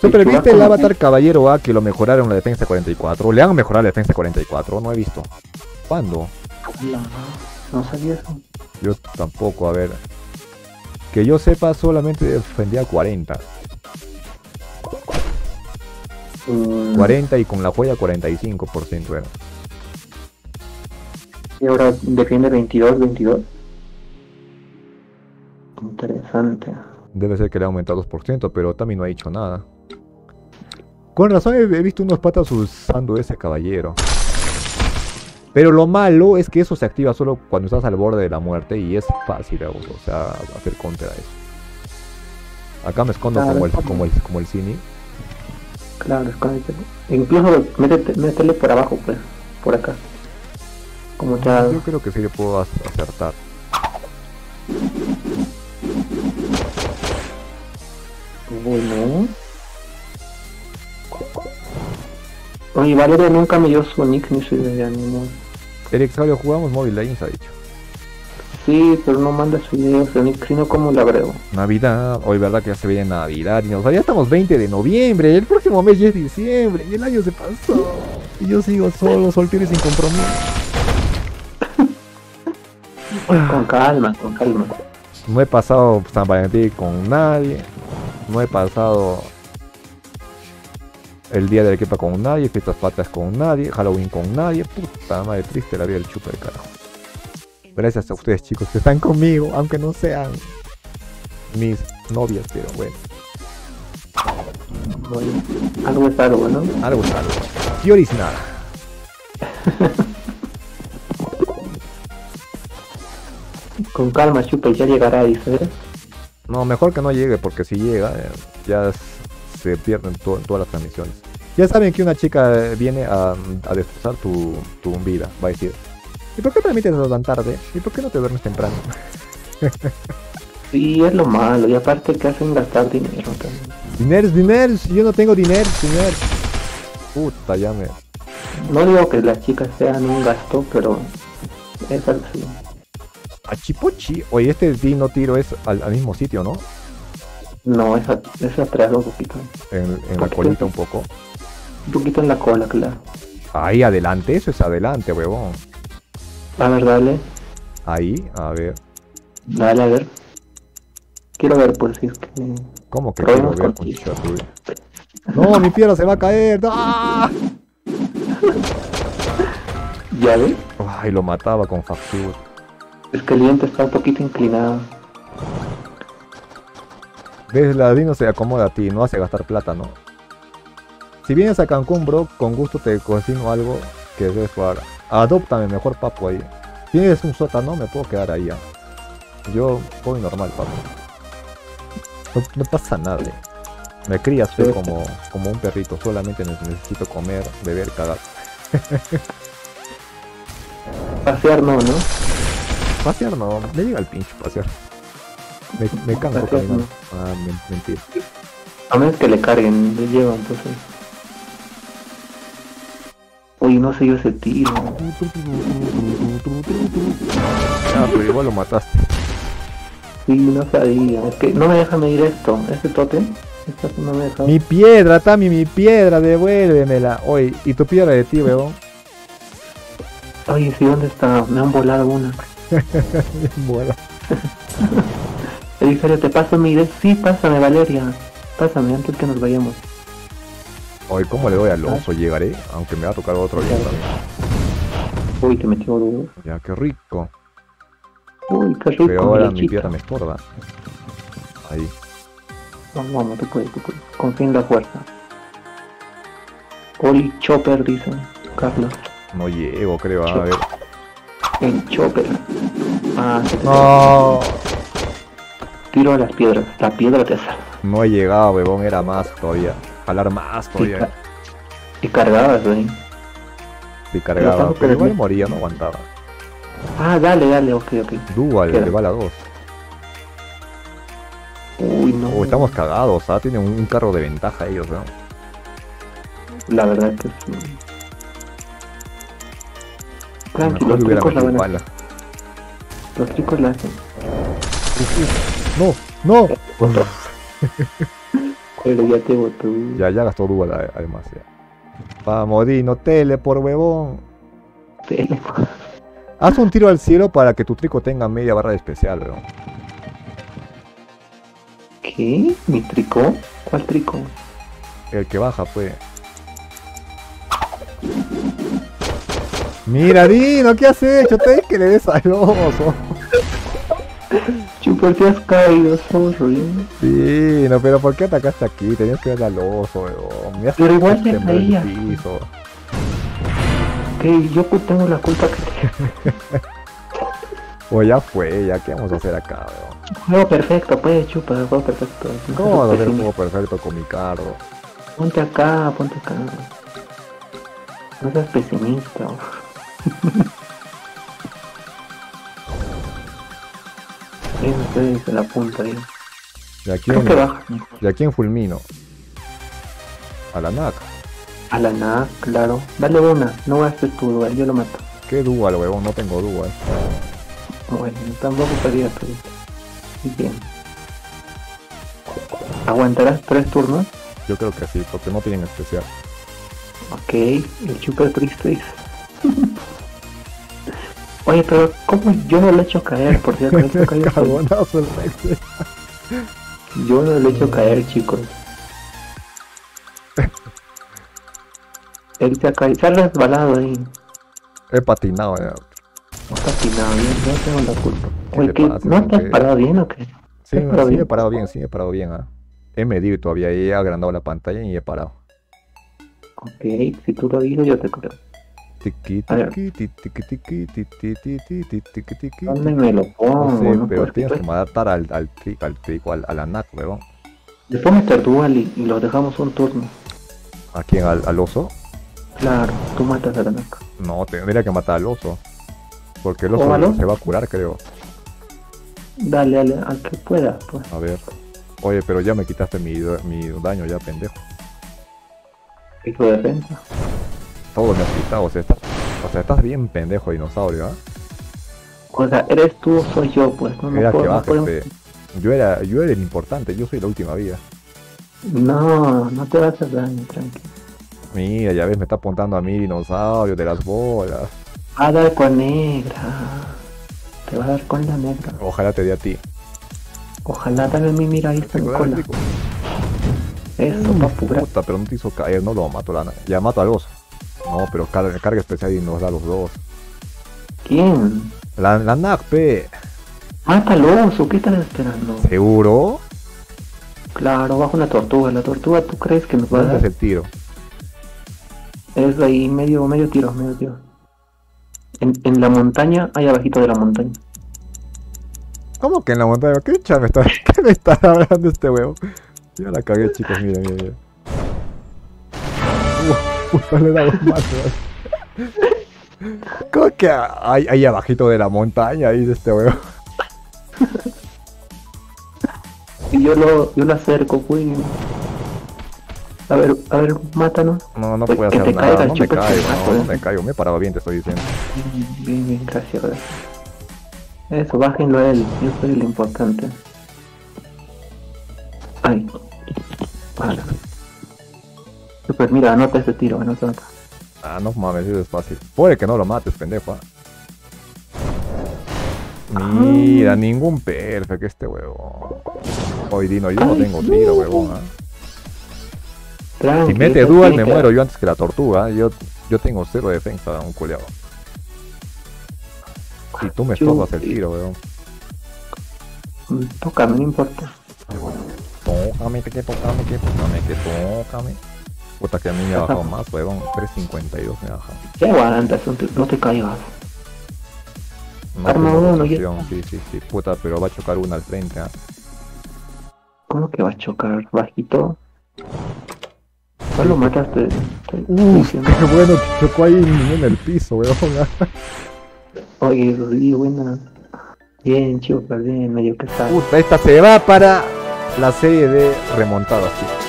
Siempre viste el avatar caballero A que lo mejoraron la defensa 44. Le han mejorado la defensa 44, no he visto. ¿Cuándo? No sabía eso. Yo tampoco, a ver. Que yo sepa, solamente defendía 40. 40 y con la joya 45% era. Y ahora defiende 22, 22. Interesante. Debe ser que le ha aumentado 2%, pero también no ha dicho nada. Con razón he, visto unos patas usando ese caballero. Pero lo malo es que eso se activa solo cuando estás al borde de la muerte y es fácil, o sea, hacer contra eso. Acá me escondo como, el, como, el, como el cine. Claro, escóndete. Incluso métete, métele por abajo, pues, por acá. Como ya... Yo creo que sí le puedo acertar. Bueno. Oye, Valeria nunca me dio su nick ni su idea ni modo. Eric Sabio jugamos móvil Legends ha dicho. Sí, pero no manda su idea, su nick, sino como la agrego. Navidad, hoy verdad que ya se viene Navidad y nos, ya estamos 20 de noviembre, el próximo mes ya es diciembre y el año se pasó. Y yo sigo solo, soltero y sin compromiso. con calma, con calma. No he pasado San Valentín con nadie. No he pasado el día de la equipa con nadie, fiestas patas con nadie, Halloween con nadie. Puta madre, triste la vida del chupa de carajo. Gracias a ustedes chicos que están conmigo, aunque no sean mis novias, pero bueno. algo es algo, ¿no? Algo es algo. Y nada. Con calma, chupa, ya llegará, dice. No, mejor que no llegue, porque si llega, eh, ya se pierden todas las transmisiones. Ya saben que una chica viene a, a destrozar tu, tu vida, va a decir. ¿Y por qué permites tan tarde? ¿Y por qué no te duermes temprano? sí, es lo malo. Y aparte que hacen gastar dinero también. Dinero, dinero. Yo no tengo dinero, dinero. Puta, ya me... No digo que las chicas sean un gasto, pero es así. Chipochi. Oye, este Dino Tiro es al, mismo sitio, ¿no? No, es, atrás un poquito. En, la colita un poco. Un poquito en la cola, claro. Ahí adelante, eso es adelante, huevón. A ver, dale. Ahí, a ver. Dale, a ver. Quiero ver, por si es que. ¿Cómo que quiero ver, No, mi piedra se va a caer. ¡Ah! ¿Ya ve? Ay, lo mataba con factura. Es que el viento está un poquito inclinado. Ves, la Dino se acomoda a ti, no hace gastar plata, ¿no? Si vienes a Cancún, bro, con gusto te cocino algo que debes jugar. Adóptame mejor, papo, ahí. Tienes un sótano, me puedo quedar ahí. Yo voy normal, papo. No, pasa nada. Me crías como, como un perrito, solamente necesito comer, beber, cagar. Pasear no, ¿no? Pasear no, me llega el pinche pasear. Me, me canso caminando. Ah, mentira. A menos que le carguen, le llevan, entonces. Uy, no sé yo ese tiro. Ah, pero igual lo mataste. Sí, no sabía. Es que no me deja medir esto. Este totem. no me deja. Mi piedra, Tami, mi piedra, devuélvemela. Oye, ¿y tu piedra de ti, weón? Oye, sí, ¿dónde está? Me han volado una. Vuela. serio, ¿te paso mi Sí, pásame, Valeria. Pásame antes que nos vayamos. Hoy, ¿cómo le doy al oso? Llegaré, aunque me va a tocar otro día Uy, te metió duro. Ya, qué rico. Uy, qué rico. Pero ahora mi pierna me estorba. Ahí. Vamos, vamos, tú puedes, tú puedes. Confía en la fuerza. Oli Chopper, dice Carlos. No llego, creo, a ver. En Chopper. Ah, se te no. Tiro a las piedras. La piedra te sale. No he llegado, huevón, era más todavía. Jalar más todavía. Y, cargabas, güey. Sí, cargaba, pero, igual moría, no aguantaba. Ah, dale, dale, ok, ok. Dual, de bala 2. Uy, no. Oh, estamos cagados, ¿ah? Tienen un, carro de ventaja ellos, ¿no? La verdad que sí. Tranquilo, los chicos la van Los chicos la hacen. No, no. Pero ya te botó. Ya, ya gastó a- además. Ya. Vamos, Dino, tele por huevón. Tele. Haz un tiro al cielo para que tu trico tenga media barra de especial, weón. ¿Qué? ¿Mi tricó? ¿Cuál tricó? El que baja, pues. Mira, Dino, ¿qué has hecho? Te que le des al oso. Chupa, te has caído, zorro. ¿eh? Dino, pero ¿por qué atacaste aquí? Tenías que darle al oso, weón. Pero igual hecho te piso. Que yo tengo la culpa que te... Pues ya fue, ya, ¿qué vamos a hacer acá, weón? Juego perfecto, pues, chupa, juego perfecto. No ¿Cómo seas va a hacer un juego perfecto con mi carro? Ponte acá, ponte acá. No seas pesimista. Es la punta ahí. ¿Y a Creo quién, que baja. ¿y a quién fulmino? A la NAC. A la nada, claro. Dale una, no gastes tu lugar, yo lo mato. ¿Qué dual, weón? No tengo dual. Bueno, tampoco sería pero... Bien. ¿Aguantarás tres turnos? Yo creo que sí, porque no tienen especial. Ok, el Super Priestess. Oye, pero ¿cómo yo no lo he hecho caer? Por cierto, no he hecho caer solo. Yo no lo he hecho caer, chicos. Él se ha caído, se ha resbalado ahí. He patinado, ya. No está afinado, yo no tengo la culpa. ¿Qué Oye, ¿qué? pasa? ¿no ¿Con te has parado bien o qué? Sí, He parado sí he bien. parado bien, sí he parado bien. ah. He medido todavía, he agrandado la pantalla y he parado. Ok, si tú lo dices, yo te creo. ¿Dónde me lo No pongo? sé, no? pero tienes que adaptar al, al, al al, a la NAC, weón. Después meter dual y, y lo dejamos un turno. ¿A quién? ¿Al, al oso? Claro, tú matas a la naca. No, tendría que matar al oso. Porque el oso Tómalo. se va a curar, creo. Dale, dale, al que pueda, pues. A ver. Oye, pero ya me quitaste mi, mi daño ya, pendejo. Y tu defensa. Todo me has quitado, o sea, estás, o sea, estás bien pendejo, dinosaurio, ¿ah? O sea, eres tú o soy yo, pues. No, no, puedo- que no bajes, podemos- pe. Yo era, yo era el importante, yo soy la última vida. No, no te vas a hacer daño, tranquilo. Mira, ya ves, me está apuntando a mí, dinosaurio, de las bolas. Va a dar con negra. Te va a dar con la negra. Ojalá te dé a ti. Ojalá dale mi mira ahí está mi cola. rico. Eso, papu, Puta, pero no te hizo caer, no lo mato, la, ya mato al oso. No, pero carga, carga especial y nos da los dos. ¿Quién? La, la NAC, pe. Mátalo, oso, ¿qué estás esperando? ¿Seguro? Claro, bajo una tortuga. La tortuga, ¿tú crees que nos va a ¿Dónde es dar? el tiro? Es ahí, medio, medio tiro, medio tiro. En, en la montaña, ahí abajito de la montaña. ¿Cómo que en la montaña? ¿Qué cha me está, qué me está hablando este huevo? Ya la cagué, chicos, mira, mira, mira. Uh, puta, le damos más, weón. ¿Cómo que ahí, ahí abajito de la montaña, de este huevo? Y yo lo, yo lo acerco, güey. A ver, a ver, mátanos. No, no Pues puedo hacer te nada, caiga, no me caigo, no, no me caigo, me he parado bien, te estoy diciendo. Bien, bien, gracias. Eso, bájenlo a él, yo soy el importante. Ay. Vale. Pues mira, anota ese tiro, anota, anota. Ah, no mames, eso es fácil. Puede que no lo mates, pendejo. ah. Mira, ningún perfecto este huevo. Hoy Dino, yo no Ay, tengo no. tiro, huevón. ah. Tranqui, Si mete dual me muero yo antes que la tortuga. Yo, yo tengo cero defensa, un culeado. Y tú me estorbas el tiro, weón. Tócame, no importa. Tócame, que tócame, que tócame, que tócame. Puta que a mí me ha bajado más, weón. 3.52 me ha bajado. ¿Qué aguantas? No te, no caigas. No Arma tengo uno, Sí, sí, sí. Puta, pero va a chocar una al frente, ¿ah? ¿Cómo que va a chocar? Bajito. Solo mataste. estoy Uf, diciendo. qué bueno que chocó ahí en el piso, weón. ah. Oye, sí, buena. Bien, chico, bien, medio que sabe. Puta, esta se va para la serie de remontadas, chicos.